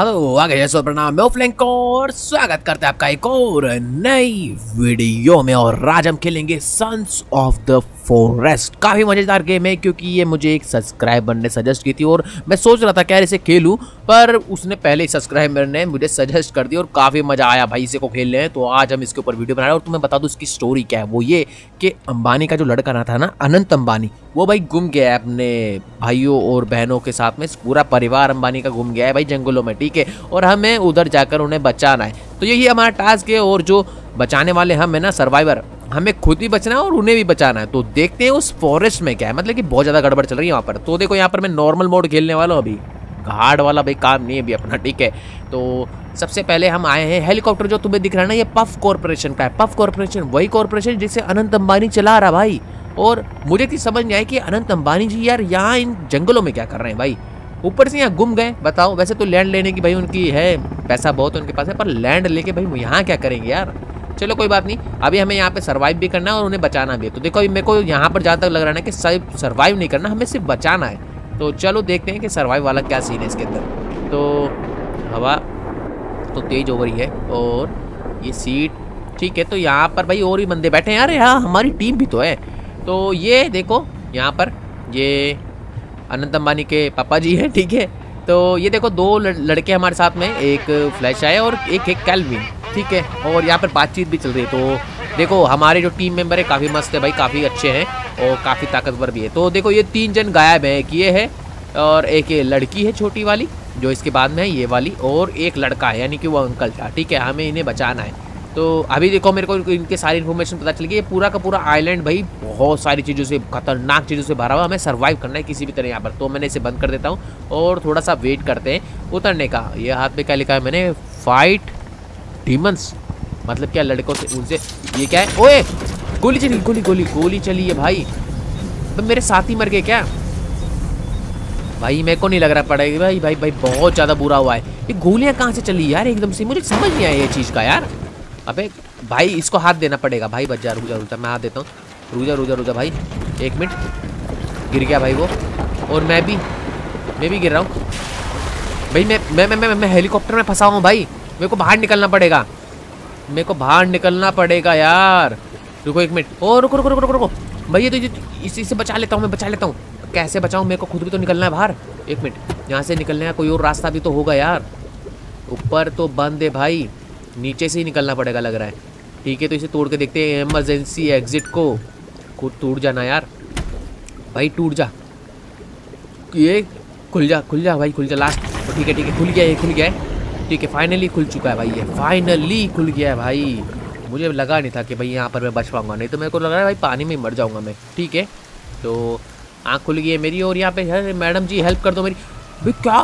Hello आगे जैसे प्रणाम मैं फ्लैंक और स्वागत करते हैं आपका एक और नई वीडियो में और आज हम खेलेंगे सन्स ऑफ़ द फॉरेस्ट काफ़ी मज़ेदार गेम है, क्योंकि ये मुझे एक सब्सक्राइबर ने सजेस्ट की थी और मैं सोच रहा था क्या इसे खेलूं, पर उसने पहले ही सब्सक्राइबर ने मुझे सजेस्ट कर दिया और काफ़ी मज़ा आया भाई इसे को खेलने हैं तो आज हम इसके ऊपर वीडियो बना रहे हैं और तुम्हें बता दूँ इसकी स्टोरी क्या है। वो ये कि अंबानी का जो लड़का ना था ना, अनंत अंबानी, वो भाई गुम गया है अपने भाइयों और बहनों के साथ में। पूरा परिवार अंबानी का गुम गया है भाई जंगलों में, ठीक है? और हमें उधर जाकर उन्हें बचाना है। तो यही हमारा टास्क है और जो बचाने वाले हम है ना सर्वाइवर हमें खुद भी बचना है और उन्हें भी बचाना है। तो देखते हैं उस फॉरेस्ट में क्या है। मतलब कि बहुत ज़्यादा गड़बड़ चल रही है वहाँ पर। तो देखो यहाँ पर मैं नॉर्मल मोड खेलने वाला हूँ अभी। घाट वाला भाई काम नहीं है अभी अपना, ठीक है? तो सबसे पहले हम आए हैं हेलीकॉप्टर जो तुम्हें दिख रहा है ना, ये पफ कॉरपोरेशन का है। पफ कॉरपोरेशन वही कॉरपोरेशन जिसे अनंत अंबानी चला रहा भाई। और मुझे की समझ नहीं आई कि अनंत अंबानी जी यार यहाँ इन जंगलों में क्या कर रहे हैं भाई? ऊपर से यहाँ गुम गए। बताओ, वैसे तो लैंड लेने की भाई उनकी है, पैसा बहुत उनके पास है, पर लैंड लेके भाई यहाँ क्या करेंगे यार? चलो कोई बात नहीं। अभी हमें यहाँ पे सर्वाइव भी करना है और उन्हें बचाना भी है। तो देखो, अभी मेरे को यहाँ पर जहाँ तक लग रहा है कि सर्वाइव नहीं करना, हमें सिर्फ़ बचाना है। तो चलो देखते हैं कि सर्वाइव वाला क्या सीन है इसके अंदर। तो हवा तो तेज हो रही है और ये सीट ठीक है तो यहाँ पर भाई और भी बंदे बैठे हैं। यार यहाँ हमारी टीम भी तो है। तो ये देखो, यहाँ पर ये अनंत अंबानी के पापा जी हैं, ठीक है। तो ये देखो, दो लड़के हमारे साथ में, एक फ्लैश आए और एक एक कैलविन ठीक है, और यहाँ पर बातचीत भी चल रही है। तो देखो, हमारे जो टीम मेंबर है, काफ़ी मस्त है भाई, काफ़ी अच्छे हैं और काफ़ी ताकतवर भी है। तो देखो, ये तीन जन गायब हैं, एक ये है और एक ये लड़की है छोटी वाली, जो इसके बाद में है, ये वाली, और एक लड़का है, यानी कि वो अंकल था। ठीक है, हमें इन्हें बचाना है। तो अभी देखो, मेरे को इनके सारी इन्फॉर्मेशन पता चल गई ये पूरा का पूरा आइलैंड भाई, बहुत सारी चीज़ों से, खतरनाक चीज़ों से भरा हुआ हमें सर्वाइव करना है किसी भी तरह यहाँ पर। तो मैंने इसे बंद कर देता हूँ, और थोड़ा सा वेट करते हैं उतरने का। ये हाथ में क्या लिखा है मैंने? फाइट डीमंस मतलब क्या लड़कों से उनसे ये क्या है? ओए गोली चली गोली गोली गोली चली है भाई। तो मेरे साथ ही मर गए क्या? भाई मेरे को नहीं लग रहा पड़ेगा भाई भाई भाई बहुत ज़्यादा बुरा हुआ है। ये गोलियाँ कहाँ से चली यार एकदम से? मुझे समझ नहीं आया ये चीज़ का यार। अबे भाई इसको हाथ देना पड़ेगा। भाई बच जा रुजा रुजा मैं हाथ देता हूँ। रुजा रुजा रुजा भाई। एक मिनट। गिर गया भाई वो। और मैं भी मैं भी गिर रहा हूँ। भाई मैं मैं मैं मैं, मैं हेलीकॉप्टर में फंसा हूँ भाई। मेरे को बाहर निकलना पड़ेगा। मेरे को बाहर निकलना पड़ेगा यार। रुको एक मिनट। ओ, रुको रुको रुको रुको रुको। भैया तो इसी से बचा लेता हूँ, मैं बचा लेता हूँ। कैसे बचाऊँ? मेरे को खुद भी तो निकलना है बाहर। एक मिनट। यहाँ से निकलने का कोई और रास्ता भी तो होगा यार। ऊपर तो बंद है भाई। नीचे से ही निकलना पड़ेगा लग रहा है। ठीक है तो इसे तोड़ के देखते हैं। एमरजेंसी एग्जिट को। खुद टूट जाना यार। भाई, टूट जा। ये, खुल जा खुल जा भाई, खुल जा। लास्ट ठीक है ठीक है। खुल गया, ये खुल गया है। ठीक है फाइनली खुल चुका है भाई, ये फाइनली खुल गया है भाई। मुझे लगा नहीं था कि भाई यहाँ पर मैं बच पाऊँगा, नहीं तो मेरे को लग रहा है भाई पानी में मर जाऊँगा मैं, ठीक है? तो आँख खुल गई है मेरी और यहाँ पे मैडम जी हेल्प कर दो मेरी। भाई क्या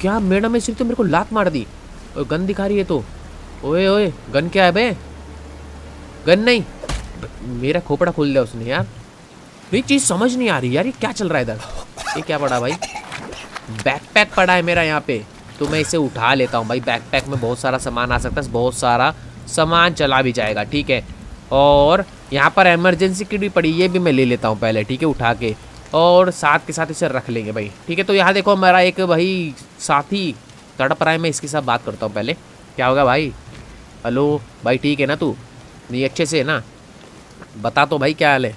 क्या मैडम है सिर्फ़ तो मेरे को लात मार दी? और गन दिखा रही है तो। ओए ओए, गन क्या है बे? गन नहीं। मेरा खोपड़ा खोल दिया उसने यार। ये चीज़ समझ नहीं आ रही यार, ये क्या चल रहा है इधर? ये क्या पड़ा भाई? बैकपैक पड़ा है मेरा यहाँ पे। तो मैं इसे उठा लेता हूँ भाई। बैकपैक में बहुत सारा सामान आ सकता है, बहुत सारा सामान चला भी जाएगा, ठीक है? और यहाँ पर एमरजेंसी किट भी पड़ी, ये भी मैं ले लेता हूँ पहले, ठीक है, उठा के। और साथ के साथ इसे रख लेंगे भाई, ठीक है? तो यहाँ देखो मेरा एक भाई साथी तड़प रहा है, मैं इसके साथ बात करता हूँ पहले। क्या होगा भाई? हेलो, भाई ठीक है ना तू? नहीं, अच्छे से है ना? बता तो भाई क्या हाल है?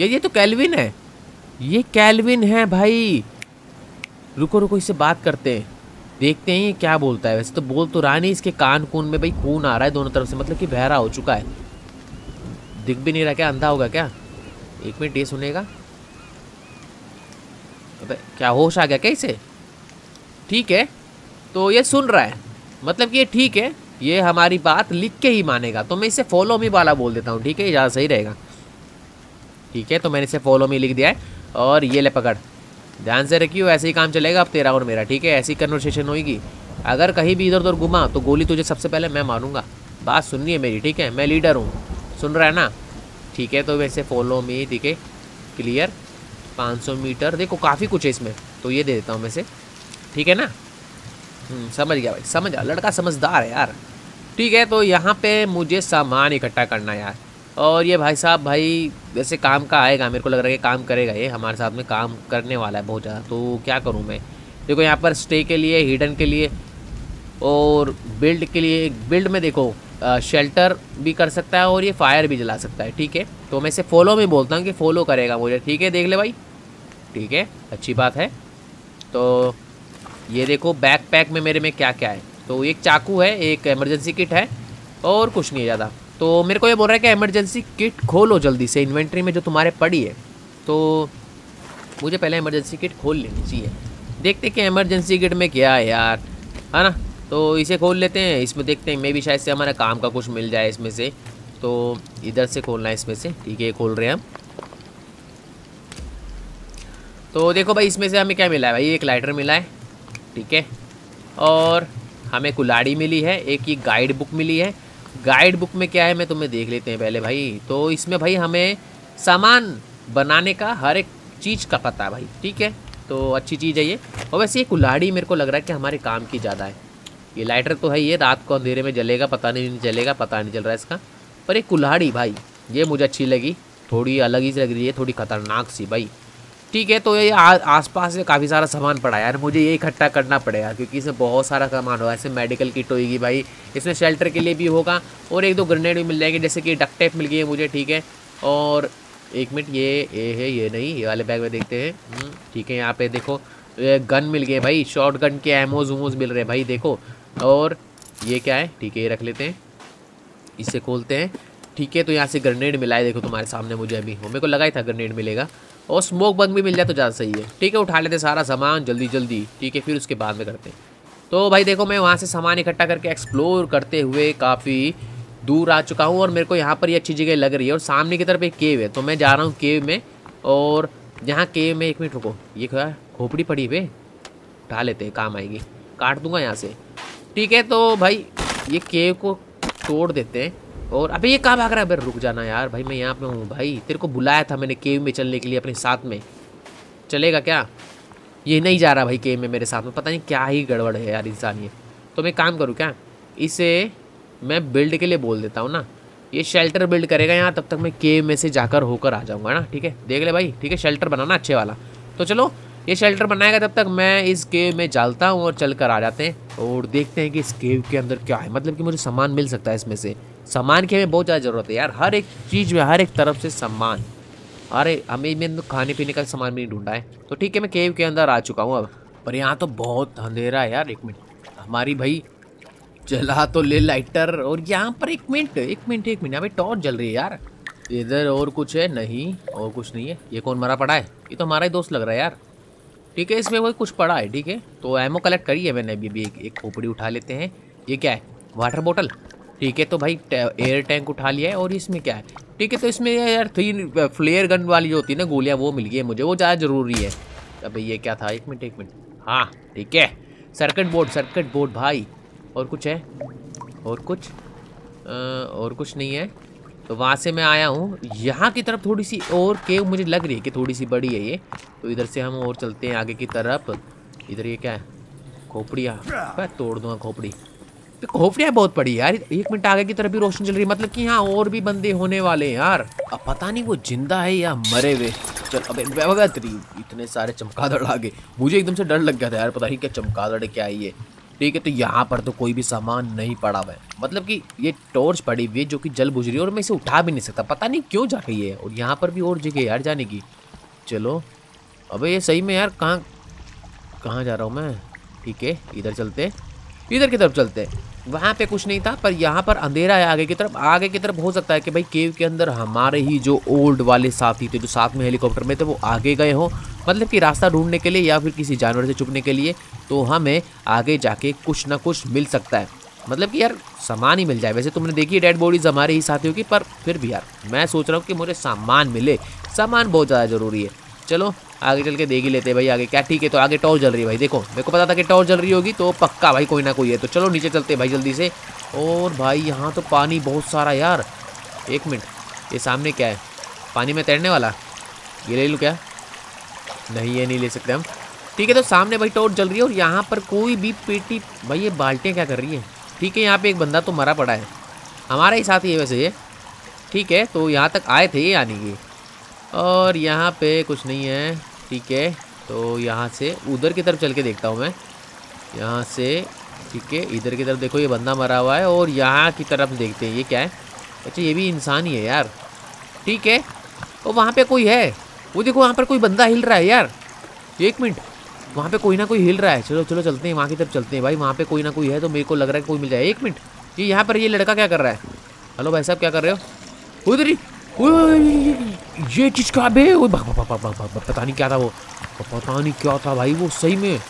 ये ये तो कैलविन है। ये कैलविन है भाई। रुको रुको इससे बात करते हैं। देखते हैं ये क्या बोलता है। वैसे तो बोल तो रहा नहीं इसके कान कून में, भाई खून आ रहा है दोनों तरफ़ से मतलब कि बहरा हो चुका है। दिख भी नहीं रहा क्या? अंधा होगा क्या? एक मिनट, ये सुनेगा? अबे, क्या होश आ गया क्या इसे? ठीक है तो ये सुन रहा है। मतलब कि ये ठीक है, ये हमारी बात लिख के ही मानेगा। तो मैं इसे फॉलो मी वाला बोल देता हूँ, ठीक है? ये ज़्यादा सही रहेगा। ठीक है तो मैंने इसे फॉलो मी लिख दिया है। और ये ले पकड़। ध्यान से रखियो ऐसे ही काम चलेगा अब तेरा और मेरा ठीक है? ऐसी कन्वर्सेशन होगी अगर कहीं भी इधर उधर घुमा तो गोली तुझे सबसे पहले मैं मारूँगा। बात सुननी है मेरी ठीक है? मैं लीडर हूँ। सुन रहा है ना? ठीक है तो वैसे फॉलो मी ठीक है? क्लियर 500 मीटर देखो काफ़ी कुछ है इसमें तो ये दे देता हूँ मैं से ठीक है ना? हम्म, समझ गया भाई समझ गया लड़का समझदार है यार। ठीक है तो यहाँ पे मुझे सामान इकट्ठा करना यार। और ये भाई साहब, भाई वैसे काम का आएगा, मेरे को लग रहा है कि काम करेगा ये, हमारे साथ में काम करने वाला है बहुत ज़्यादा तो क्या करूँ मैं? देखो यहाँ पर स्टे के लिए हिडन के लिए और बिल्ड के लिए बिल्ड में देखो शेल्टर भी कर सकता है और ये फायर भी जला सकता है, ठीक है? तो मैं इसे फॉलो में बोलता हूँ कि फॉलो करेगा मुझे ठीक है? देख ले भाई, ठीक है? अच्छी बात है। तो ये देखो बैक पैक में मेरे में क्या क्या है? तो एक चाकू है, एक एमरजेंसी किट है और कुछ नहीं ज़्यादा। तो मेरे को ये बोल रहा है कि एमरजेंसी किट खोलो जल्दी से इन्वेंट्री में जो तुम्हारे पड़ी है तो मुझे पहले इमरजेंसी किट खोल लेनी चाहिए। देखते कि इमरजेंसी किट में क्या है यार, है ना? तो इसे खोल लेते हैं, इसमें देखते हैं मे भी शायद से हमारा काम का कुछ मिल जाए इसमें से। तो इधर से खोलना है इसमें से, ठीक है खोल रहे हैं हम। तो देखो भाई, इसमें से हमें क्या मिला है भाई? एक लाइटर मिला है, ठीक है? और हमें कुलाड़ी मिली है, एक ये गाइड बुक मिली है गाइड बुक में क्या है, मैं तुम्हें देख लेते हैं पहले भाई। तो इसमें भाई हमें सामान बनाने का हर एक चीज़ का पता है भाई, ठीक है? तो अच्छी चीज़ है ये। और वैसे ये कुल्हाड़ी मेरे को लग रहा है कि हमारे काम की ज़्यादा है। ये लाइटर तो है ये रात को अंधेरे में जलेगा, पता नहीं जलेगा, पता नहीं चल रहा है इसका। पर एक कुल्हाड़ी भाई, ये मुझे अच्छी लगी। थोड़ी अलग ही लग रही है, थोड़ी ख़तरनाक सी भाई। ठीक है तो ये आसपास से काफ़ी सारा सामान पड़ा है यार। मुझे ये इकट्ठा करना पड़ेगा क्योंकि इसमें बहुत सारा सामान होगा। ऐसे मेडिकल किट होगी भाई इसमें शेल्टर के लिए भी होगा और एक दो ग्रेनेड भी मिल जाएँगे जैसे कि डक टेप मिल गई है मुझे ठीक है। और एक मिनट ये ये है ये नहीं ये वाले बैग में देखते हैं। हम्म, ठीक है यहाँ पे देखो गन मिल गए भाई शॉर्ट गन के एमोज वमोज मिल रहे हैं भाई देखो। और ये क्या है ठीक है ये रख लेते हैं। इसे खोलते हैं ठीक है तो यहाँ से ग्रेनेड मिला है देखो तुम्हारे सामने मुझे अभी। हो मेरे को लगा ही था ग्रेनेड मिलेगा। और स्मोक बंग भी मिल जाए तो ज़्यादा सही है। ठीक है, उठा लेते सारा सामान जल्दी जल्दी। ठीक है, फिर उसके बाद में करते हैं। तो भाई देखो, मैं वहाँ से सामान इकट्ठा करके एक्सप्लोर करते हुए काफ़ी दूर आ चुका हूँ और मेरे को यहाँ पर ये अच्छी जगह लग रही है और सामने की तरफ़ एक केव है। तो मैं जा रहा हूँ केव में और यहाँ केव में एक मिनट रुको। ये क्या खोपड़ी पड़ी पे उठा लेते हैं, काम आएगी। काट दूँगा यहाँ से। ठीक है तो भाई ये केव को तोड़ देते हैं। और अबे ये कहाँ भाग रहा है? रुक जाना यार, भाई मैं यहाँ पे हूँ, भाई। तेरे को बुलाया था मैंने केव में चलने के लिए अपने साथ में। चलेगा क्या? ये नहीं जा रहा भाई केव में मेरे साथ में। पता नहीं क्या ही गड़बड़ है यार इंसान ये। तो मैं काम करूँ क्या? इसे मैं बिल्ड के लिए बोल देता हूँ ना। ये शेल्टर बिल्ड करेगा यहाँ, तब तक मैं केव में से जाकर होकर आ जाऊँगा ना, ठीक है? देख ले भाई, ठीक है? शेल्टर बनाना अच्छे वाला। तो चलो, ये शेल्टर बनाएगा तब तक मैं इस केव में जालता हूँ और चल कर आ जाते हैं। और देखते हैं कि इस केव के अंदर क्या है। मतलब कि मुझे सामान मिल सकता है इसमें से। सामान की हमें बहुत ज़्यादा ज़रूरत है यार। हर एक चीज़ में हर एक तरफ़ से सामान अरे हमें मैंने तो खाने पीने का सामान भी नहीं ढूंढा है। तो ठीक है मैं केव के अंदर आ चुका हूँ अब। पर यहाँ तो बहुत अंधेरा है यार एक मिनट। हमारी भाई चला तो ले लाइटर और यहाँ पर एक मिनट एक मिनट एक मिनट अभी टॉर्च जल रही है यार। इधर और कुछ है? नहीं और कुछ नहीं है। ये कौन मरा पड़ा है? ये तो हमारा ही दोस्त लग रहा है यार। ठीक है इसमें वही कुछ पड़ा है ठीक है। तो एमओ कलेक्ट करी है मैंने। अभी अभी एक, एक खोपड़ी उठा लेते हैं। ये क्या है? वाटर बोतल ठीक है तो भाई एयर टैंक उठा लिया है और इसमें क्या है? ठीक है तो इसमें यार थ्री फ्लेयर गन वाली जो होती है ना गोलियाँ वो मिल गई है मुझे वो ज़्यादा ज़रूरी है। अभी ये क्या था? एक मिनट एक मिनट। हाँ ठीक है। सर्किट बोर्ड सर्किट बोर्ड भाई। और कुछ है? और कुछ? आ, और कुछ नहीं है। तो वहाँ से मैं आया हूँ। यहाँ की तरफ़ थोड़ी सी और केव मुझे लग रही है कि थोड़ी सी बड़ी है ये। तो इधर से हम और चलते हैं आगे की तरफ़। इधर ये क्या है? खोपड़िया। तोड़ दूँगा खोपड़ी। तो बहुत पड़ी यार। एक मिनट आगे की तरफ़ भी रोशनी चल रही है। मतलब कि यहाँ और भी बंदे होने वाले हैं यार। अब पता नहीं वो ज़िंदा है या मरे हुए। चल, अबे इतने सारे चमकादड़ आ गए। मुझे एकदम से डर लग गया था यार, पता नहीं क्या चमकादड़ क्या है ये। ठीक है तो यहाँ पर तो कोई भी सामान नहीं पड़ा हुआ है। मतलब कि ये टॉर्च पड़ी हुई है जो कि जल बुझ रही है और मैं इसे उठा भी नहीं सकता। पता नहीं क्यों जा रही है और यहाँ पर भी और जगह यार जाने की। चलो, अबे ये सही में यार कहाँ कहाँ जा रहा हूँ मैं? ठीक है, इधर चलते इधर की तरफ़ चलते वहाँ पे कुछ नहीं था, पर यहाँ पर अंधेरा है आगे की तरफ़। आगे की तरफ़ हो सकता है कि भाई केव के अंदर हमारे ही जो ओल्ड वाले साथी थे, जो साथ में हेलीकॉप्टर में थे, वो आगे गए हों। मतलब कि रास्ता ढूँढने के लिए या फिर किसी जानवर से छुपने के लिए तो हमें आगे जाके कुछ ना कुछ मिल सकता है। मतलब कि यार, सामान ही मिल जाए। वैसे तुमने देखी डेड बॉडीज हमारे ही साथियों की, पर फिर भी यार, मैं सोच रहा हूँ कि मुझे सामान मिले। सामान बहुत ज़्यादा ज़रूरी है। चलो, आगे चल के देख ही लेते हैं भाई, आगे क्या ठीक है तो आगे टॉर्च जल रही है भाई, देखो, मेरे को पता था कि टॉर्च जल रही होगी तो पक्का भाई कोई ना कोई है तो चलो नीचे चलते भाई जल्दी से। और भाई, यहाँ तो पानी बहुत सारा यार। एक मिनट, ये सामने क्या है? पानी में तैरने वाला? ये ले लूँ क्या? नहीं ये नहीं ले सकते हम। ठीक है तो सामने भाई टॉर्च जल रही है, और यहाँ पर कोई भी पेटी, भाई ये बाल्टियाँ क्या कर रही है? ठीक है, यहाँ पे एक बंदा तो मरा पड़ा है। हमारा ही साथ ही है वैसे ये। ठीक है तो यहाँ तक आए थे ये आने की और यहाँ पे कुछ नहीं है, ठीक है? तो यहाँ से उधर की तरफ़ चल के देखता हूँ मैं। यहाँ से, ठीक है, इधर की तरफ़ देखो, ये बंदा मरा हुआ है और यहाँ की तरफ़ देखते हैं, ये क्या है? अच्छा ये भी इंसान ही है यार, ठीक है? और वहाँ पे कोई है? वो देखो, वहाँ पर कोई बंदा हिल रहा है यार। एक मिनट, वहाँ पे कोई ना कोई हिल रहा है। चलो चलो, चलते हैं, वहाँ की तरफ़ चलते हैं भाई। वहाँ पे कोई ना कोई है तो मेरे को लग रहा है कोई मिल जाए। एक मिनट, ये यहाँ पर ये लड़का क्या कर रहा है? हेलो भाई साहब, क्या कर रहे हो, उधर ही। ये चीज़ बे पता नहीं क्या था वो। पता नहीं क्या था भाई, वो सही में।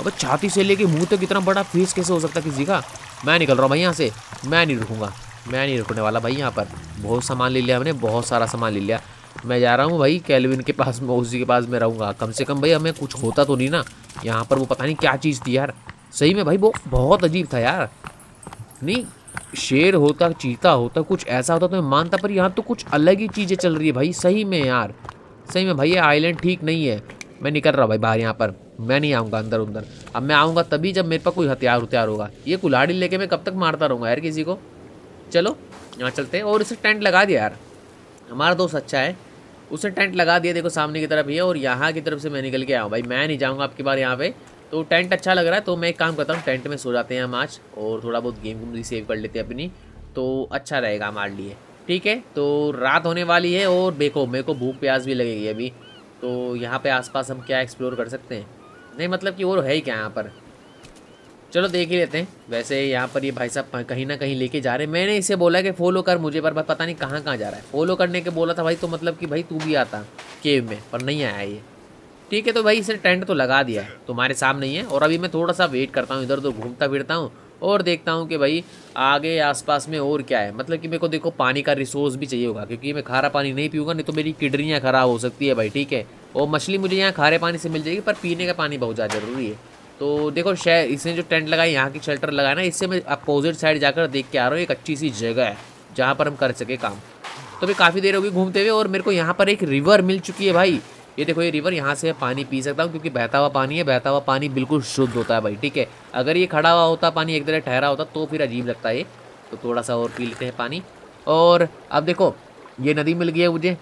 अब छाती से लेके मुँह तक इतना बड़ा फेस कैसे हो सकता किसी का? मैं निकल रहा हूँ भाई यहाँ से। मैं नहीं रुकूँगा। मैं नहीं रुकने वाला भाई यहाँ पर। बहुत सामान ले लिया हमने, बहुत सारा सामान ले लिया। मैं जा रहा हूँ भाई कैलविन के पास, मैं उसी के पास में रहूँगा। कम से कम भाई हमें कुछ होता तो नहीं ना। यहाँ पर वो पता नहीं क्या चीज़ थी यार। सही में भाई वो बहुत अजीब था यार। नहीं शेर होता, चीता होता, कुछ ऐसा होता तो मैं मानता, पर यहाँ तो कुछ अलग ही चीज़ें चल रही है भाई। सही में यार। सही में भाई, ये आइलैंड ठीक नहीं है। मैं निकल रहा भाई बाहर यहाँ पर। मैं नहीं आऊँगा अंदर अंदर अब मैं आऊँगा तभी जब मेरे पास कोई हथियार उथियार होगा। ये कुल्हाड़ी लेके मैं कब तक मारता रहूँगा यार किसी को? चलो, यहाँ चलते हैं। और इसे टेंट लगा दिया यार। हमारा दोस्त अच्छा है। उसने टेंट लगा दिया, देखो सामने की तरफ़ ही है और यहाँ की तरफ़ से मैं निकल के हूँ भाई। मैं नहीं जाऊँगा आपकी बार यहाँ पे। तो टेंट अच्छा लग रहा है तो मैं एक काम करता हूँ, टेंट में सो जाते हैं हम आज, और थोड़ा बहुत गेम भी सेव कर लेते हैं अपनी तो अच्छा रहेगा हमारे लिए। ठीक है? तो रात होने वाली है, और देखो, मेरे को भूख प्यास भी लगेगी अभी तो यहाँ पे आसपास हम क्या एक्सप्लोर कर सकते हैं? नहीं मतलब कि और है ही क्या यहाँ पर? चलो देख ही लेते हैं। वैसे यहाँ पर ये भाई साहब कहीं ना कहीं लेके जा रहे हैं। मैंने इसे बोला कि फॉलो कर मुझे, पर पता नहीं कहाँ कहाँ जा रहा है। फॉलो करने के बोला था भाई तो मतलब कि भाई तू भी आता केव में, पर नहीं आया ये। ठीक है तो भाई इसे टेंट तो लगा दिया तुम्हारे सामने ही है। और अभी मैं थोड़ा सा वेट करता हूँ, इधर उधर घूमता फिरता हूँ और देखता हूँ कि भाई आगे आसपास में और क्या है। मतलब कि मेरे को देखो, पानी का रिसोर्स भी चाहिए होगा, क्योंकि मैं खारा पानी नहीं पीऊँगा, नहीं तो मेरी किडनियाँ ख़राब हो सकती है भाई, ठीक है? और मछली मुझे यहाँ खारे पानी से मिल जाएगी, पर पीने का पानी बहुत ज़्यादा ज़रूरी है। तो देखो शायद इसने जो टेंट लगाया, यहाँ की शेल्टर लगाया ना, इससे मैं अपोजिट साइड जाकर देख के आ रहा हूँ, एक अच्छी सी जगह है, जहाँ पर हम कर सके काम। तो भी काफ़ी देर होगी घूमते हुए और मेरे को यहाँ पर एक रिवर मिल चुकी है भाई। ये देखो, ये रिवर यहाँ से पानी पी सकता हूँ, क्योंकि बहता हुआ पानी है, बहता हुआ पानी बिल्कुल शुद्ध होता है भाई, ठीक है? अगर ये खड़ा हुआ होता, पानी एक तरह ठहरा होता तो फिर अजीब लगता है तो थोड़ा सा और पी लेते हैं पानी। और अब देखो, ये नदी मिल गई है मुझे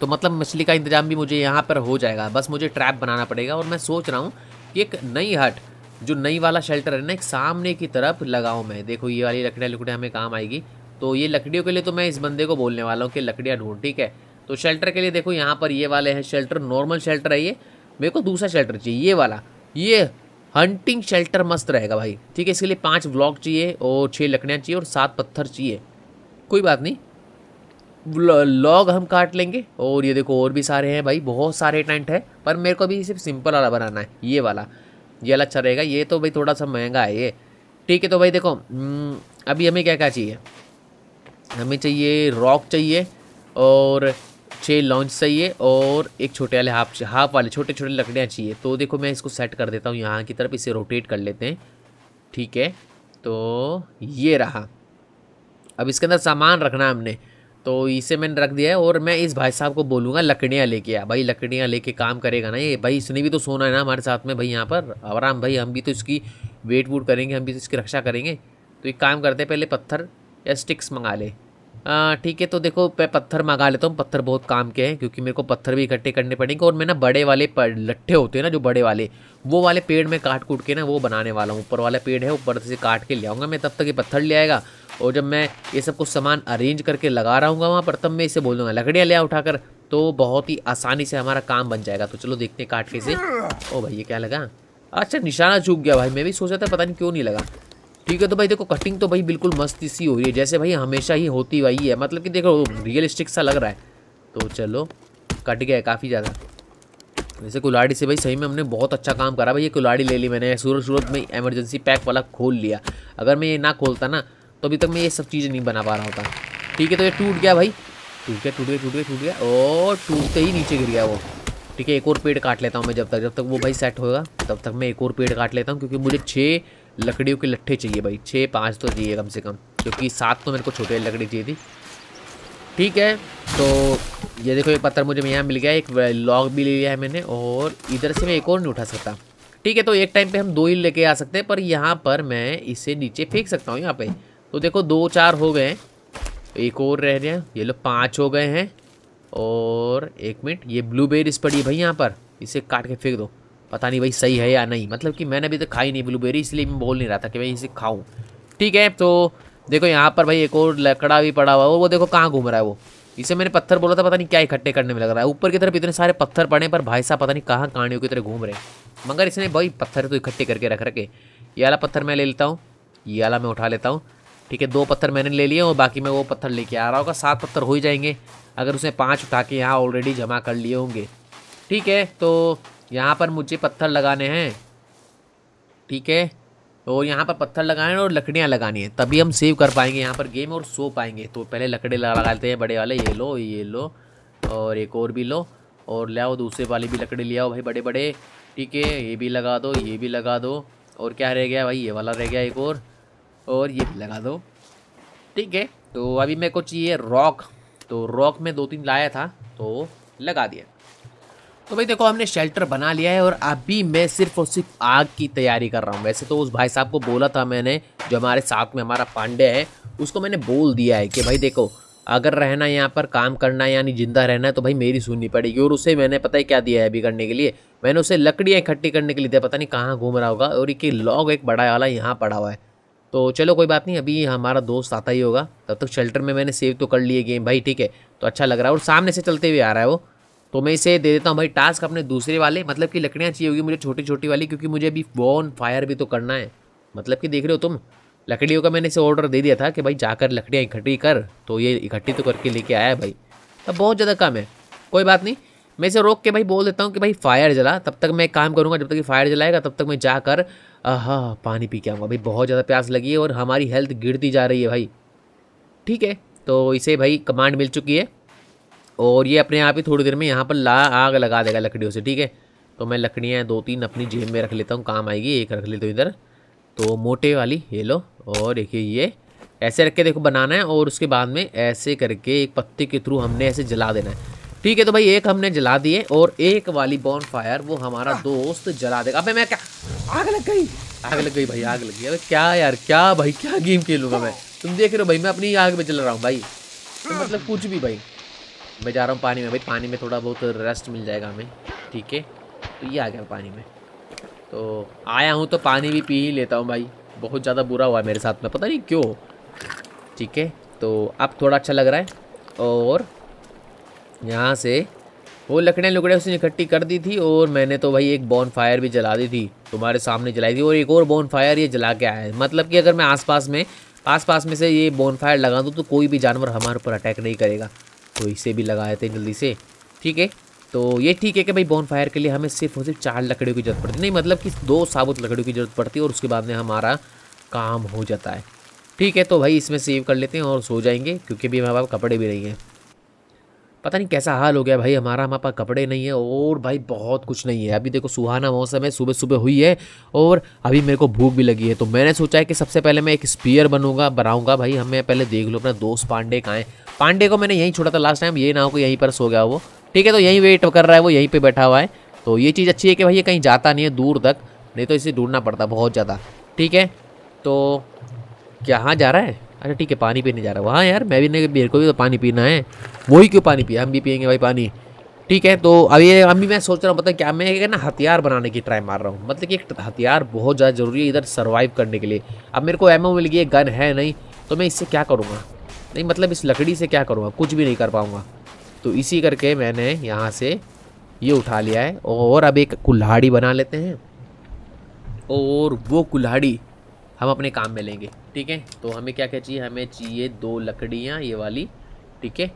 तो मतलब मछली का इंतज़ाम भी मुझे यहाँ पर हो जाएगा। बस मुझे ट्रैप बनाना पड़ेगा, और मैं सोच रहा हूँ कि एक नई हट, जो नई वाला शेल्टर है ना, एक सामने की तरफ़ लगाऊँ मैं। देखो, ये वाली लकड़ियाँ लकड़ियाँ हमें काम आएगी। तो ये लकड़ियों के लिए तो मैं इस बंदे को बोलने वाला हूँ कि लकड़ियाँ ढूंढ, ठीक है? तो शेल्टर के लिए देखो यहाँ पर ये वाले हैं शेल्टर नॉर्मल शेल्टर है ये। मेरे को दूसरा शेल्टर चाहिए ये वाला। ये हंटिंग शेल्टर मस्त रहेगा भाई। ठीक है इसके लिए पाँच ब्लॉक चाहिए और छः लकड़ियाँ चाहिए और सात पत्थर चाहिए। कोई बात नहीं। लॉग हम काट लेंगे और ये देखो और भी सारे हैं भाई बहुत सारे टेंट है पर मेरे को भी सिर्फ़ सिंपल वाला बनाना है ये वाला। ये वाला अच्छा रहेगा ये तो भाई थोड़ा सा महँगा है ये। ठीक है तो भाई देखो हम्म, अभी हमें क्या क्या चाहिए? हमें चाहिए रॉक चाहिए और छः लॉन्च चाहिए और एक छोटे वाले हाफ़ हाफ़ वाले, छोटे छोटे लकड़ियाँ चाहिए। तो देखो मैं इसको सेट कर देता हूँ यहाँ की तरफ़, इसे रोटेट कर लेते हैं। ठीक है? तो ये रहा। अब इसके अंदर सामान रखना हमने। तो इसे मैंने रख दिया है और मैं इस भाई साहब को बोलूँगा, लकड़ियाँ लेके आ। भाई, लकड़ियाँ लेके काम करेगा ना ये। भाई, इसने भी तो सोना है ना हमारे साथ में भाई यहाँ पर। आराम भाई, हम भी तो इसकी वेट वूट करेंगे, हम भी तो इसकी रक्षा करेंगे। तो एक काम करते हैं, पहले पत्थर या स्टिक्स मंगा ले। ठीक है तो देखो, मैं पत्थर मंगा लेता हूँ। पत्थर बहुत काम के हैं, क्योंकि मेरे को पत्थर भी इकट्ठे करने पड़ेंगे। और मैं ना बड़े वाले लट्ठे होते हैं ना, जो बड़े वाले, वो वाले पेड़ में काट कूट के ना, वो बनाने वाला हूँ। ऊपर वाला पेड़ है, ऊपर से काट के ले आऊँगा मैं, तब तक ये पत्थर ले आएगा। और जब मैं ये सब कुछ सामान अरेंज करके लगा रहा हूँ वहाँ पर, तब मैं इसे बोल दूँगा लकड़ियाँ ले उठाकर। तो बहुत ही आसानी से हमारा काम बन जाएगा। तो चलो देखते हैं काट के से ओ भाई, ये क्या लगा? अच्छा निशाना चूक गया भाई, मैं भी सोचा था, पता नहीं क्यों नहीं लगा। ठीक है तो भाई देखो कटिंग तो भाई बिल्कुल मस्त सी हो रही है। जैसे भाई हमेशा ही होती वही है। मतलब कि देखो रियलिस्टिक सा लग रहा है। तो चलो, कट गया काफ़ी ज़्यादा। वैसे कुलाड़ी से भाई सही में हमने बहुत अच्छा काम करा। भाई ये कुलाड़ी ले ली मैंने सूरत सूरत में इमरजेंसी पैक वाला खोल लिया। अगर मैं ये ना खोलता ना तो अभी तक मैं ये सब चीज़ें नहीं बना पा रहा होता। ठीक है तो ये टूट गया भाई। टूट गया टूट गया टूट गया टूट गया। और टूटते ही नीचे गिर गया वो। ठीक है, एक और पेड़ काट लेता हूँ मैं जब तक जब तक वो भाई सेट होगा तब तक मैं एक और पेड़ काट लेता हूँ, क्योंकि मुझे छः लकड़ियों के लट्ठे चाहिए भाई। छः, पाँच तो चाहिए कम से कम, क्योंकि सात तो मेरे को छोटे लकड़ी चाहिए थी। ठीक है तो ये देखो ये पत्थर मुझे यहाँ मिल गया, एक लॉग भी ले लिया है मैंने, और इधर से मैं एक और नहीं उठा सकता। ठीक है तो एक टाइम पे हम दो ही लेके आ सकते हैं, पर यहाँ पर मैं इसे नीचे फेंक सकता हूँ यहाँ पे। तो देखो, दो चार हो गए, एक और रह गया, ये लोग पाँच हो गए हैं, और एक मिनट, ये ब्लूबेरीज पड़ी है भाई यहाँ पर, इसे काट के फेंक दो। पता नहीं भाई सही है या नहीं। मतलब कि मैंने अभी तक खाई नहीं ब्लूबेरी इसलिए मैं बोल नहीं रहा था कि भाई इसे खाऊं। ठीक है तो देखो यहाँ पर भाई एक और लकड़ा भी पड़ा हुआ है, वो देखो कहाँ घूम रहा है वो। इसे मैंने पत्थर बोला था, पता नहीं क्या इकट्ठे करने में लग रहा है। ऊपर की तरफ़ इतने सारे पत्थर पड़े पर भाई साहब पता नहीं कहाँ कहानियों की तरह घूम रहे हैं। मगर इसने भाई पत्थर तो इकट्ठे करके रख रखे। ये वाला पत्थर मैं ले लेता हूँ, ये वाला मैं उठा लेता हूँ। ठीक है, दो पत्थर मैंने ले लिए और बाकी मैं वो पत्थर लेके आ रहा होगा। सात पत्थर हो ही जाएँगे, अगर उसने पाँच उठा के यहाँ ऑलरेडी जमा कर लिए होंगे। ठीक है तो यहाँ पर मुझे पत्थर लगाने हैं। ठीक है? और यहाँ पर पत्थर लगाने और लकड़ियाँ लगानी है। तभी हम सेव कर पाएँगे यहाँ पर गेम और सो पाएँगे। तो पहले लकड़े लगा हैं बड़े वाले। ये लो ये लो, और एक और भी लो। और ले आओ, दूसरे वाली भी लकड़ी ले आओ भाई बड़े बड़े। ठीक है? ये भी लगा दो, ये भी लगा दो। और क्या रह गया भाई? ये वाला रह गया एक और। और ये भी लगा दो। ठीक है? तो अभी मेरे को चाहिए रॉक तो रॉक में दो तीन लाया था तो लगा दिया। तो भाई देखो, हमने शेल्टर बना लिया है और अभी मैं सिर्फ़ और सिर्फ़ आग की तैयारी कर रहा हूँ। वैसे तो उस भाई साहब को बोला था मैंने, जो हमारे साथ में हमारा पांडे है, उसको मैंने बोल दिया है कि भाई देखो, अगर रहना यहाँ पर, काम करना है, यानी ज़िंदा रहना है तो भाई मेरी सुननी पड़ेगी। और उसे मैंने पता ही क्या दिया है अभी करने के लिए? मैंने उसे लकड़ियाँ इकट्ठी करने के लिए दिया। पता नहीं कहाँ घूम रहा होगा। और एक लॉग एक बड़ा वाला यहाँ पड़ा हुआ है। तो चलो कोई बात नहीं, अभी हमारा दोस्त आता ही होगा। तब तक शेल्टर में मैंने सेव तो कर लिए गेम भाई, ठीक है? तो अच्छा लग रहा है। और सामने से चलते हुए आ रहा है वो। तो मैं इसे दे देता हूँ भाई टास्क अपने दूसरे वाले मतलब कि लकड़ियाँ चाहिए होगी मुझे छोटी छोटी वाली, क्योंकि मुझे अभी बॉन फायर भी तो करना है। मतलब कि देख रहे हो तुम, लकड़ियों का मैंने इसे ऑर्डर दे दिया था कि भाई जाकर लकड़ियाँ इकट्ठी कर तो ये इकट्ठी तो करके लेके आया है भाई। तब बहुत ज़्यादा कम है, कोई बात नहीं। मैं इसे रोक के भाई बोल देता हूँ कि भाई फायर जला, तब तक मैं काम करूँगा, जब तक फायर जलाएगा, तब तक मैं जाकर हाँ पानी पी के आऊँगा। भाई बहुत ज़्यादा प्यास लगी है और हमारी हेल्थ गिरती जा रही है भाई। ठीक है तो इसे भाई कमांड मिल चुकी है। और ये अपने आप ही थोड़ी देर में यहाँ पर ला आग लगा देगा लकड़ियों से, ठीक है? तो मैं लकड़ियाँ दो तीन अपनी जेब में रख लेता हूँ, काम आएगी, एक रख लेता हूँ इधर। तो मोटे वाली, ये लो, और देखिए ये। ऐसे रख के देखो बनाना है, और उसके बाद में ऐसे करके एक पत्ते के थ्रू हमने ऐसे जला देना है। ठीक है तो भाई एक हमने जला दिए और एक वाली बॉन फायर वो हमारा दोस्त जला देगा। अबे मैं क्या, आग लग गई? आग लग गई भाई, आग लग गई। अबे क्या यार, क्या भाई, क्या गेम खेलूँगा मैं? तुम देख रहे हो भाई, मैं अपनी आग में जल रहा हूँ भाई। तो मतलब कुछ भी भाई। मैं जा रहा हूँ पानी में भाई, पानी में थोड़ा बहुत रेस्ट मिल जाएगा हमें, ठीक है? तो ये आ गया पानी में। तो आया हूँ तो पानी भी पी ही लेता हूँ भाई। बहुत ज़्यादा बुरा हुआ है मेरे साथ में, पता नहीं क्यों, ठीक है? तो अब थोड़ा अच्छा लग रहा है। और यहाँ से वो लकड़ियाँ लुकड़ियाँ उसने इकट्ठी कर दी थी और मैंने तो भाई एक बॉन फायर भी जला दी थी, तुम्हारे सामने जलाई थी। और एक और बॉन फायर ये जला के आया है। मतलब कि अगर मैं आसपास में आसपास में से ये बॉन फायर लगा दूँ तो कोई भी जानवर हमारे ऊपर अटैक नहीं करेगा। तो इसे भी लगा देते हैं जल्दी से। ठीक है? तो ये ठीक है कि भाई बॉन फायर के लिए हमें सिर्फ़ और सिर्फ़ चार लकड़ियों की ज़रूरत पड़ती। नहीं मतलब कि दो साबुत लकड़ियों की ज़रूरत पड़ती है और उसके बाद में हमारा काम हो जाता है। ठीक है तो भाई इसमें सेव कर लेते हैं और सो जाएँगे, क्योंकि अभी हमारे पास कपड़े भी नहीं हैं। पता नहीं कैसा हाल हो गया भाई, हमारा हमारे पास कपड़े नहीं है और भाई बहुत कुछ नहीं है। अभी देखो सुहाना मौसम है सुबह सुबह हुई है और अभी मेरे को भूख भी लगी है। तो मैंने सोचा है कि सबसे पहले मैं एक स्पीयर बनूँगा, बनाऊँगा भाई। हमें पहले देख लो, अपना दोस्त पांडे कहाँ पांडे को मैंने यहीं छोड़ा था लास्ट टाइम ये ना हो कि यहीं पर सो गया वो। ठीक है तो यहीं वेट कर रहा है वो, यहीं पर बैठा हुआ है। तो ये चीज़ अच्छी है कि भाई ये कहीं जाता नहीं है दूर तक, नहीं तो इसे ढूंढना पड़ता बहुत ज़्यादा। ठीक है तो कहाँ जा रहा है? अच्छा ठीक है, पानी पीने जा रहा है। वहाँ यार, मैं भी नहीं, मेरे को भी तो पानी पीना है। वही क्यों पानी पिया? हम भी पियेंगे भाई पानी। ठीक है तो अभी अभी मैं सोच रहा हूँ, पता क्या, मैं ना हथियार बनाने की ट्राई मार रहा हूँ। मतलब कि एक हथियार बहुत ज़्यादा ज़रूरी है इधर सर्वाइव करने के लिए। अब मेरे को एमओ मिल गई गन है नहीं तो मैं इससे क्या करूँगा? नहीं मतलब इस लकड़ी से क्या करूँगा? कुछ भी नहीं कर पाऊँगा। तो इसी करके मैंने यहाँ से ये उठा लिया है और अब एक कुल्हाड़ी बना लेते हैं। और वो कुल्हाड़ी हम अपने काम में लेंगे, ठीक है? तो हमें क्या क्या चाहिए? हमें चाहिए दो लकड़ियाँ, ये वाली, ठीक है?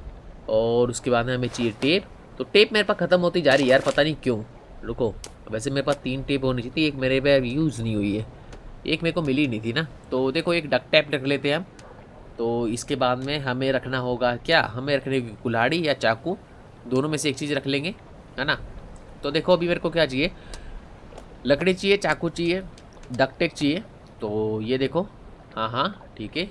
और उसके बाद हमें चाहिए टेप। तो टेप मेरे पास ख़त्म होती जा रही है यार, पता नहीं क्यों। रुको, वैसे मेरे पास तीन टेप होनी चाहिए थी एक मेरे पे यूज़ नहीं हुई है। एक मेरे को मिली नहीं थी ना। तो देखो, एक डक टैप रख लेते हैं हम। तो इसके बाद में हमें रखना होगा क्या? हमें रखने कुल्हाड़ी या चाकू। दोनों में से एक चीज़ रख लेंगे, है ना? तो देखो अभी मेरे को क्या चाहिए? लकड़ी चाहिए, चाकू चाहिए डकटेक चाहिए। तो ये देखो। हाँ हाँ ठीक है।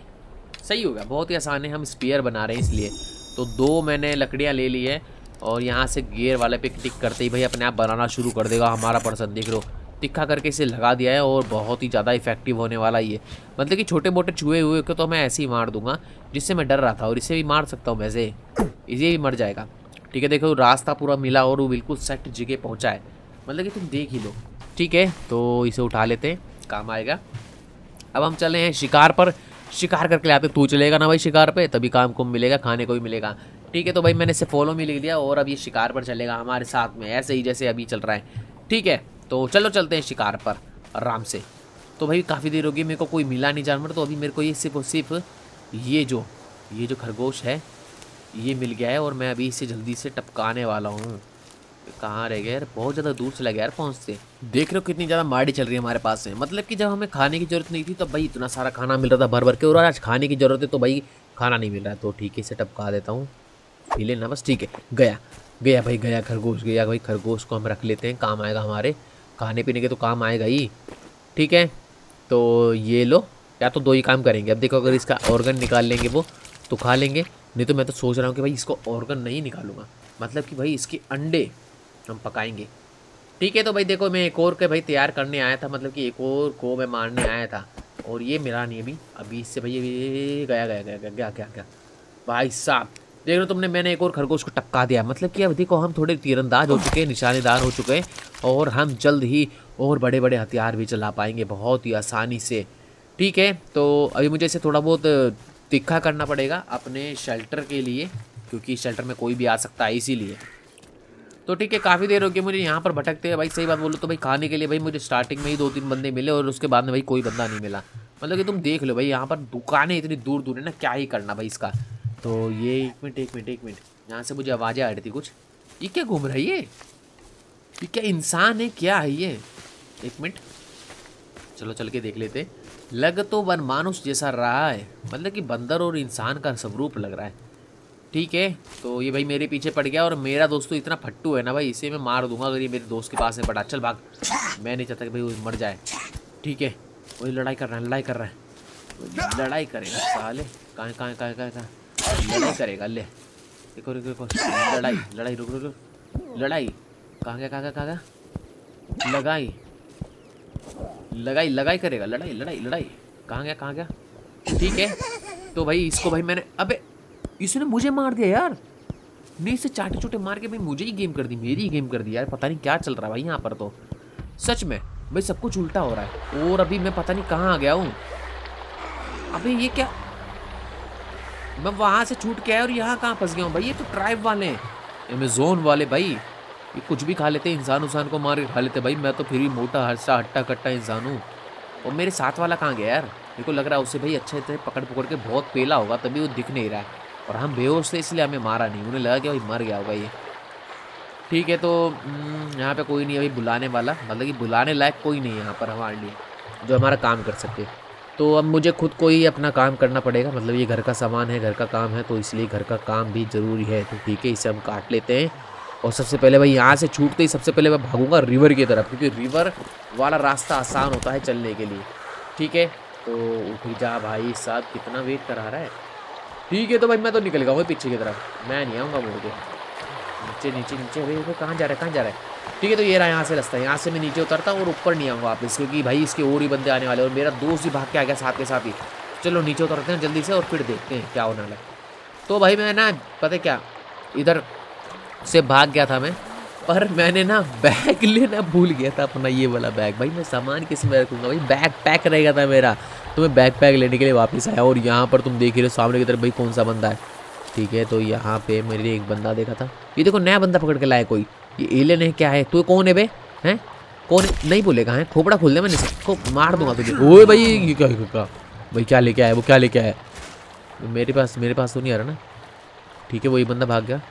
सही होगा, बहुत ही आसान है, हम स्पेयर बना रहे हैं इसलिए। तो दो मैंने लकड़ियाँ ले ली है और यहाँ से गेयर वाले पे टिक करते ही भाई अपने आप बनाना शुरू कर देगा हमारा पर्सन, देख लो तिखा करके इसे लगा दिया है और बहुत ही ज़्यादा इफ़ेक्टिव होने वाला ये। मतलब कि छोटे मोटे चूहे हुए को तो मैं ऐसे ही मार दूँगा, जिससे मैं डर रहा था और इसे भी मार सकता हूँ वैसे। इसे भी मर जाएगा। ठीक है, देखो, रास्ता पूरा मिला और वो बिल्कुल सेट जगह पहुँचा है। मतलब कि तुम देख ही लो। ठीक है तो इसे उठा लेते हैं। काम आएगा। अब हम चले हैं शिकार पर। शिकार करके लाते तू चलेगा ना भाई शिकार पे? तभी काम को मिलेगा, खाने को भी मिलेगा। ठीक है तो भाई मैंने इसे फॉलो में लिख दिया और अब ये शिकार पर चलेगा हमारे साथ में। ऐसे ही जैसे अभी चल रहा है। ठीक है तो चलो चलते हैं शिकार पर, आराम से। तो भाई काफ़ी देर होगी मेरे को कोई मिला नहीं जानवर तो अभी मेरे को ये सिर्फ़ और सिर्फ़ ये जो ये जो खरगोश है, ये मिल गया है और मैं अभी इसे जल्दी से टपकाने वाला हूँ। कहाँ रह गया यार? बहुत ज़्यादा दूर से लगे यार पहुँचते देख रहे हो कितनी ज़्यादा माड़ी चल रही है हमारे पास से। मतलब कि जब हमें खाने की ज़रूरत नहीं थी तो भाई इतना सारा खाना मिल रहा था भर भर के, और आज खाने की ज़रूरत है तो भाई खाना नहीं मिल रहा है। तो ठीक है, इसे टपका देता हूँ। पी ना, बस ठीक है। गया गया भाई, गया खरगोश, गया भाई, खरगोश को हम रख लेते हैं, काम आएगा हमारे। खाने पीने के तो काम आएगा ही, ठीक है? तो ये लो, या तो दो ही काम करेंगे। अब देखो, अगर इसका ऑर्गन निकाल लेंगे वो तो खा लेंगे। नहीं तो मैं तो सोच रहा हूँ कि भाई इसको ऑर्गन नहीं निकालूँगा। मतलब कि भाई इसके अंडे हम पकाएँगे। ठीक है तो भाई देखो, मैं एक और के भाई तैयार करने आया था। मतलब कि एक और को मैं मारने आया था। और ये मिला नहीं अभी। अभी इससे भाई गया गया गया गया गया गया गया। भाई साहब देख लो तुमने, मैंने एक और खरगोश को टपका दिया। मतलब कि अब देखो, हम थोड़े तीरंदाज हो चुके हैं, निशानेदार हो चुके हैं, और हम जल्द ही और बड़े बड़े हथियार भी चला पाएँगे बहुत ही आसानी से। ठीक है तो अभी मुझे इसे थोड़ा बहुत तिखा करना पड़ेगा अपने शेल्टर के लिए, क्योंकि शेल्टर में कोई भी आ सकता है इसीलिए। तो ठीक है, काफ़ी देर हो गई, मुझे यहाँ पर भटकते हैं। भाई, सही बात बोलो तो भाई, खाने के लिए भाई, मुझे स्टार्टिंग में ही दो तीन बंदे मिले और उसके बाद में भाई कोई बंदा नहीं मिला। मतलब कि तुम देख लो भाई, यहाँ पर दुकानें इतनी दूर दूर है ना, क्या ही करना भाई इसका। तो ये एक मिनट एक मिनट एक मिनट। यहाँ से मुझे आवाज़ें आ रही थी कुछ। ये क्या घूम रहा है ये? ये क्या इंसान है? क्या है ये? एक मिनट। चलो, चल के देख लेते लग तो वन मानुष जैसा रहा है मतलब कि बंदर और इंसान का स्वरूप लग रहा है। ठीक है तो ये भाई मेरे पीछे पड़ गया और मेरा दोस्त तो इतना फट्टू है ना भाई, इसे मैं मार दूँगा अगर ये मेरे दोस्त के पास में पड़ा चल भाग। मैं नहीं चाहता कि भाई वो मर जाए। ठीक है, वही लड़ाई कर रहा है, लड़ाई कर रहा है। लड़ाई करेगा साले। कहाँ कहाँ कहाँ कहाँ कहाँ? लड़ाई करेगा, ले। देखो देखो लड़ाई लड़ाई, रुक रुक। लड़ाई। कहाँ गया कहाँ गया कहाँ गया? लगाई। लगाई लगाई करेगा। लड़ाई लड़ाई लड़ाई। कहाँ गया कहाँ गया? ठीक है। तो भाई, इसको भाई मैंने, अबे, इसने मुझे मार दिया यार। नहीं, इसे चाटे चूटे मार के भाई मुझे ही गेम कर दी, मेरी ही गेम कर दी यार। पता नहीं क्या चल रहा है भाई यहाँ पर तो। सच में, भाई सब कुछ उल्टा हो रहा है। और अभी मैं पता नहीं कहाँ आ गया हूँ। अभी ये क्या मैं वहाँ से छूट के आया और यहाँ कहाँ फंस गया हूँ भाई? ये तो ट्राइब वाले हैं। अमेजोन वाले भाई ये कुछ भी खा लेते हैं इंसान उसान को मार खा लेते भाई मैं तो फिर भी मोटा हर्षा हट्टा कट्टा इंसान हूँ। और मेरे साथ वाला कहाँ गया यार? मेरे को लग रहा है उसे भाई अच्छे से पकड़ पकड़ के बहुत पेला होगा तभी वो दिख नहीं रहा है। और हम बेहोश थे इसलिए हमें मारा नहीं। उन्हें लगा कि भाई मर गया होगा ये। ठीक है तो हम्म, यहाँ पे कोई नहीं अभी बुलाने वाला। मतलब कि बुलाने लायक कोई नहीं है यहाँ पर हमारे लिए जो हमारा काम कर सके। तो अब मुझे खुद को ही अपना काम करना पड़ेगा। मतलब ये घर का सामान है, घर का काम है तो इसलिए घर का काम भी ज़रूरी है। तो ठीक है, इसे हम काट लेते हैं। और सबसे पहले भाई यहाँ से छूटते ही सबसे पहले मैं भागूँगा रिवर की तरफ़, क्योंकि रिवर वाला रास्ता आसान होता है चलने के लिए। ठीक है? तो उठ जा भाई साहब, कितना वेट करा रहा है। ठीक है तो भाई मैं तो निकल गया हूँ पीछे की तरफ़। मैं नहीं आऊँगा मुड़ के। नीचे नीचे नीचे भाई कहाँ जा रहा है, कहाँ जा रहा है? ठीक है तो ये रहा यहाँ से रास्ता है यहाँ से मैं नीचे उतरता हूँ और ऊपर नहीं आऊँगा वापस, क्योंकि भाई इसके और ही बंदे आने वाले और मेरा दोस्त भी भाग के आ गया साथ के साथ ही। चलो, नीचे उतरते हैं जल्दी से और फिर देखते हैं क्या होने वाला तो भाई मैं ना, पता क्या, इधर से भाग गया था मैं, पर मैंने ना बैग लेना भूल गया था अपना ये वाला बैग। भाई मैं सामान किसमें रखूँगा? भाई बैग पैक रहेगा था मेरा तो मैं बैग पैक लेने के लिए वापस आया और यहाँ पर तुम देख रहे हो, सामने की तरफ़ भाई कौन सा बंदा है। ठीक है तो यहाँ पे मेरे एक बंदा देखा था। ये देखो, नया बंदा पकड़ के लाया कोई। ये एलियन है, क्या है? तू कौन है बे? हैं? कौन है? नहीं बोलेगा है? खोपड़ा खोल दे मैंने सबको मार दूँगा तुझे। ओए भाई, ये क्या क्या? भाई, क्या लेके आया? वो क्या लेके आया? मेरे पास मेरे पास तो नहीं आ रहा ना। ठीक है, वही बंदा भाग गया।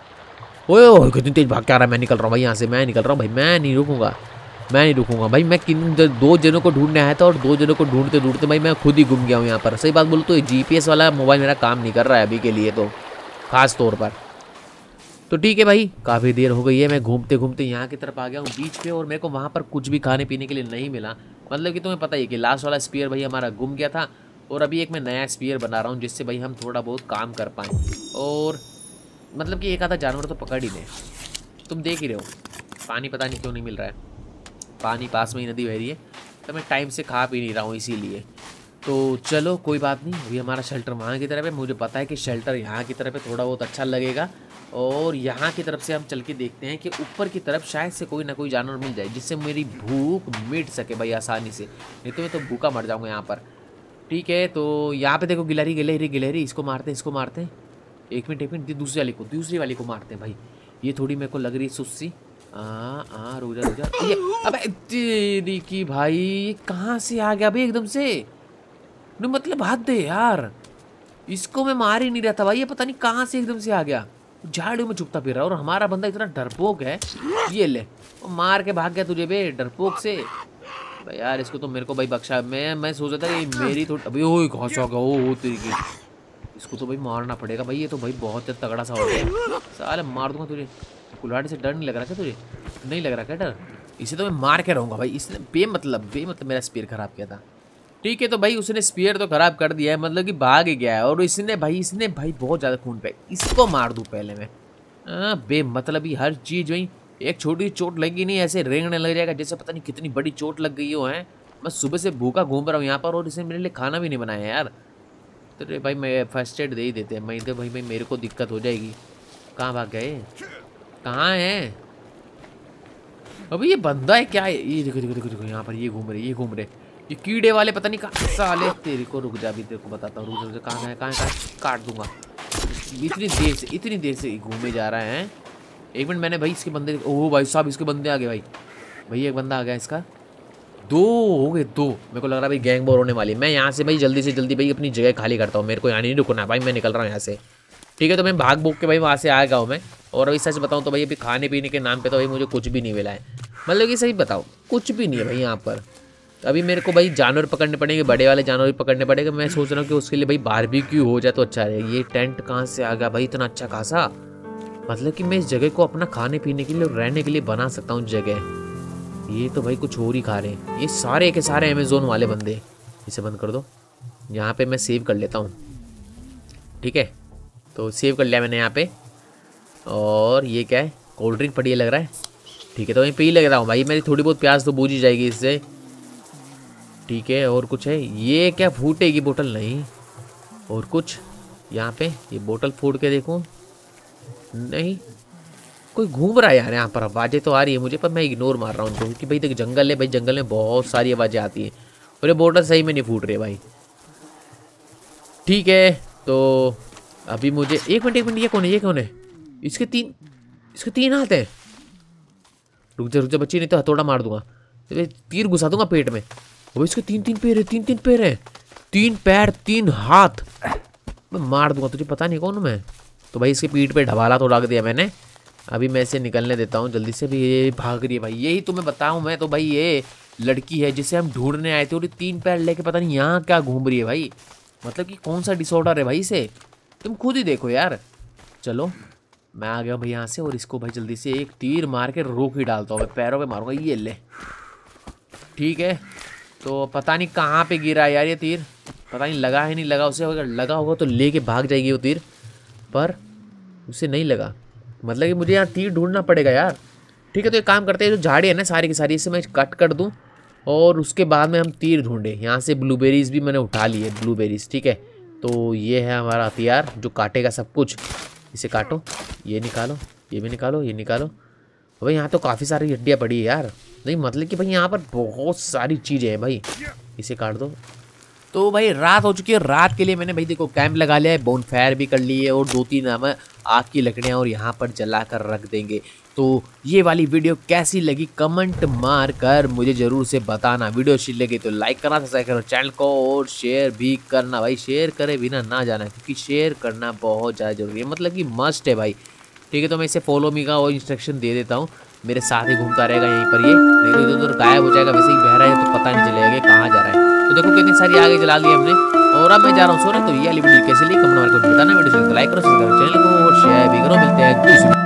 ओए कितनी तेज भाग के आ रहा है, मैं निकल रहा हूँ भाई यहाँ से। मैं निकल रहा हूँ भाई, मैं नहीं रुकूँगा। मैं नहीं रुकूँगा भाई, मैं किन दो जनों को ढूँढने आया था और दो जनों को ढूंढते ढूंढते भाई मैं खुद ही घूम गया हूँ यहाँ पर। सही बात बोलूँ तो जीपीएस वाला मोबाइल मेरा काम नहीं कर रहा है अभी के लिए तो। खास तौर पर। तो ठीक है भाई, काफ़ी देर हो गई है, मैं घूमते घूमते यहाँ की तरफ़ आ गया हूँ बीच पे और मेरे को वहाँ पर कुछ भी खाने पीने के लिए नहीं मिला। मतलब कि तुम्हें पता ही कि लास्ट वाला स्पीयर भाई हमारा गुम गया था और अभी एक मैं नया स्पीयर बना रहा हूँ जिससे भाई हम थोड़ा बहुत काम कर पाएँ। और मतलब कि एक आधा जानवर तो पकड़ ही लें। तुम देख ही रहे हो, पानी पता नहीं क्यों नहीं मिल रहा है। पानी पास में ही नदी बह रही है तो मैं टाइम से खा पी नहीं रहा हूँ इसीलिए। तो चलो, कोई बात नहीं। अभी हमारा शेल्टर वहाँ की तरफ़ है। मुझे पता है कि शेल्टर यहाँ की तरफ़ है, थोड़ा बहुत अच्छा लगेगा। और यहाँ की तरफ़ से हम चल के देखते हैं कि ऊपर की तरफ़ शायद से कोई ना कोई जानवर मिल जाए, जिससे मेरी भूख मिट सके भाई आसानी से। नहीं तो मैं तो भूखा मर जाऊँगा यहाँ पर। ठीक है तो यहाँ पे देखो गिलहरी गिलहरी गिलहरी। इसको मारते हैं, इसको मारते हैं। एक मिनट एक मिनट। दूसरी वाली को, दूसरी वाली को मारते हैं भाई। ये थोड़ी मेरे को लग रही है सुस्सी आ आ, रुजा रुजा। ये, अबे तेरी की भाई कहाँ से आ गया भाई एकदम से? मतलब हाथ दे यार। इसको मैं मार ही नहीं रहा था भाई, ये पता नहीं कहाँ से एकदम से आ गया। झाड़ू में चुपता फिर रहा और हमारा बंदा इतना डरपोक है। ये ले, मार के भाग गया तुझे बे, डरपोक से। भाई यार, इसको तो मेरे को भाई बख्शा। मैं मैं सोच रहा था कि मेरी तो अभी से होगा ओ हो तेरी इसको तो भाई मारना पड़ेगा भाई, ये तो भाई बहुत तगड़ा सा हो गया साले मार दूँगा तुझे। कुल्हाड़ी से डर नहीं लग रहा क्या तुझे? नहीं लग रहा क्या डर? इसे तो मैं मार के रहूँगा भाई। इसने बे मतलब बे मतलब मेरा स्पीयर खराब किया था। ठीक है तो भाई उसने स्पीयर तो खराब कर दिया है मतलब कि भाग ही गया है। और इसने भाई इसने भाई बहुत ज़्यादा खून पे, इसको मार दूँ पहले मैं। हाँ बे मतलब ही हर चीज़ भाई एक छोटी चोट लगी नहीं, ऐसे रेंगने लग जाएगा जैसे पता नहीं कितनी बड़ी चोट लग गई हो, है। मैं सुबह से भूखा घूम रहा हूँ यहाँ पर, और इसने मेरे लिए खाना भी नहीं बनाया यार। तो रे भाई, मैं फ़र्स्ट एड दे ही देते हैं। मैं तो भाई भाई, मेरे को दिक्कत हो जाएगी। कहाँ भाग गए? कहाँ है? अभी ये बंदा है क्या? है ये देखो देखो देखो देखो, यहाँ पर ये घूम रहे, ये घूम रहे। ये कीड़े वाले पता नहीं कहाँ साले तेरे को रुक जा अभी, तेरे को बताता हूँ, रुक जा कहाँ है, कहाँ कहाँ काट दूँगा। इतनी देर से, इतनी देर से घूमे जा रहे हैं। एक मिनट, मैंने भाई इसके बंदे, ओह भाई साहब, इसके बंदे आ गए भाई। भाई एक बंदा आ गया इसका। दो, हो गए दो। मेरे को लग रहा है भाई गैंग बोर होने वाली मैं यहाँ से भाई जल्दी से जल्दी भाई अपनी जगह खाली करता हूँ। मेरे को यहाँ नहीं रुकना, भाई मैं निकल रहा हूँ यहाँ से। ठीक है तो मैं भाग भूग के भाई वहाँ से आ गया हूँ मैं। और अभी सच बताऊँ तो भाई अभी खाने पीने के नाम पे तो भाई मुझे कुछ भी नहीं मिला है। मतलब कि सही बताओ कुछ भी नहीं है भाई यहाँ पर। अभी मेरे को भाई जानवर पकड़ने पड़ेंगे, बड़े वाले जानवर भी पकड़ने पड़ेंगे। मैं सोच रहा हूँ कि उसके लिए भाई बार भी क्यों हो जाए तो अच्छा रहे। ये टेंट कहाँ से आ गया भाई? इतना अच्छा खासा। मतलब कि मैं इस जगह को अपना खाने पीने के लिए और रहने के लिए बना सकता हूँ जगह। ये तो भाई कुछ और ही खा रहे हैं। ये सारे के सारे अमेजोन वाले बंदे। इसे बंद कर दो। यहाँ पे मैं सेव कर लेता हूँ। ठीक है? तो सेव कर लिया मैंने यहाँ पे। और ये क्या है? कोल्ड ड्रिंक पड़ी लग रहा है। ठीक है तो मैं पी लग रहा हूँ भाई। मेरी थोड़ी बहुत प्याज तो बूझ ही जाएगी इससे। ठीक है, और कुछ है? ये क्या फूटेगी बोतल? नहीं। और कुछ? यहाँ पे, ये बोतल फूट के देखूँ? नहीं। कोई घूम रहा है यार यहाँ पर? आवाज़ें तो आ रही है मुझे, पर मैं इग्नोर मार रहा हूँ क्योंकि भाई देख, जंगल है भाई, जंगल में बहुत सारी आवाज़ें आती हैं। और ये बोतल सही में नहीं फूट रही भाई। ठीक है तो अभी मुझे, एक मिनट एक मिनट, ये कौन है, ये कौन है? इसके तीन इसके तीन हाथ हैं। रुक जा रुक जा, बच्ची, नहीं तो हथौड़ा मार दूँगा। तीर घुसा दूँगा पेट में। वो इसके तीन तीन पैर है, तीन तीन पैर है। तीन पैर, तीन हाथ। मैं मार दूँगा तुझे, पता नहीं कौन मैं। तो भाई इसके पीठ पे ढबाला तो रख दिया मैंने। अभी मैं इसे निकलने देता हूँ, जल्दी से भी ये भाग रही है भाई। यही तुम्हें बताऊँ मैं तो भाई, ये लड़की है जिसे हम ढूँढने आए थे और तीन पैर लेके पता नहीं यहाँ क्या घूम रही है भाई। मतलब कि कौन सा डिसऑर्डर है भाई इसे? तुम खुद ही देखो यार। चलो, मैं आ गया भाई यहाँ से और इसको भाई जल्दी से एक तीर मार के रोक ही डालता हूँ। मैं पैरों पे मारूँगा, ये ले। ठीक है। तो पता नहीं कहाँ पे गिरा यार ये तीर। पता नहीं लगा है नहीं लगा, उसे अगर लगा होगा तो ले लेके भाग जाएगी वो तीर। पर उसे नहीं लगा। मतलब कि मुझे यहाँ तीर ढूंढना पड़ेगा यार। ठीक है तो एक काम करते हैं, जो झाड़ी है ना सारी की सारी, इसे मैं कट कर दूँ और उसके बाद में हम तीर ढूंढें। यहाँ से ब्लूबेरीज़ भी मैंने उठा ली है ब्लूबेरीज़ ठीक है? तो ये है हमारा हथियार, जो काटेगा सब कुछ। इसे काटो, ये निकालो, ये भी निकालो, ये निकालो। भाई यहाँ तो काफ़ी सारी हड्डियाँ पड़ी है यार। नहीं मतलब कि भाई यहाँ पर बहुत सारी चीज़ें हैं भाई। इसे काट दो। तो भाई रात हो चुकी है, रात के लिए मैंने भाई देखो कैंप लगा लिया है बोन फायर भी कर ली है और दो तीन हम आग की लकड़ियाँ और यहाँ पर जला कर रख देंगे। तो ये वाली वीडियो कैसी लगी कमेंट मार कर मुझे ज़रूर से बताना। वीडियो अच्छी लगी तो लाइक करना सब्सक्राइब करो चैनल को और शेयर भी करना भाई। शेयर करे बिना ना जाना, क्योंकि शेयर करना बहुत ज़्यादा ज़रूरी है। मतलब कि मस्ट है भाई। ठीक है तो मैं इसे फॉलो मी का और इंस्ट्रक्शन दे देता हूँ। मेरे साथ ही घूमता रहेगा यहीं पर ये। नहीं तो इधर उधर गायब हो जाएगा, वैसे ही बह रहा है तो पता नहीं चलेगा कि कहाँ जा रहा है। तो देखो कितनी सारी आगे जला ली हमने। और अब मैं जा रहा हूँ सोना तो ये अली वीडियो कैसे ली कमेंट को बताना। वीडियो लाइक करो सब्सक्राइब चैनल को और शेयर भी करो। मिलते हैं